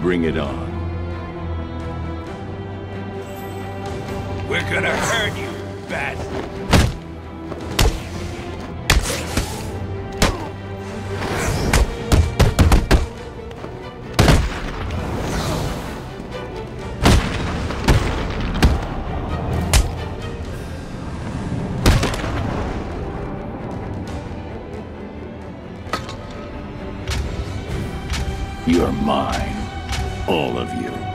Bring it on. We're gonna hurt you, bat. You're mine. All of you.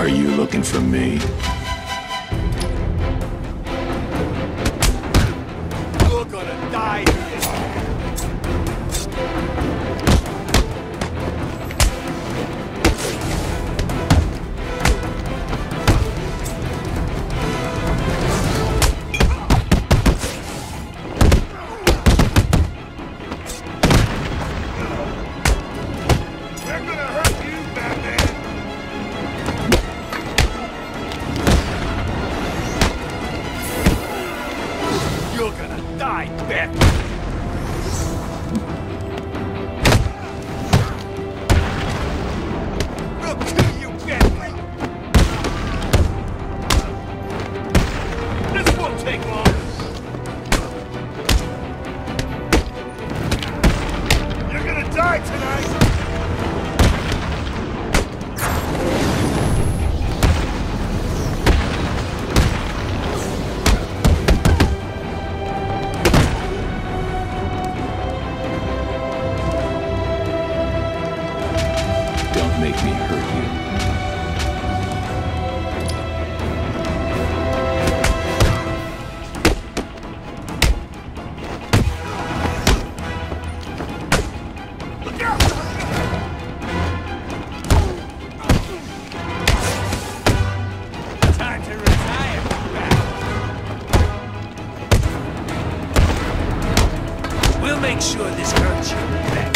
Are you looking for me? They're gonna hurt You're gonna die, won't take long! Don't make me hurt you. make sure this hurts you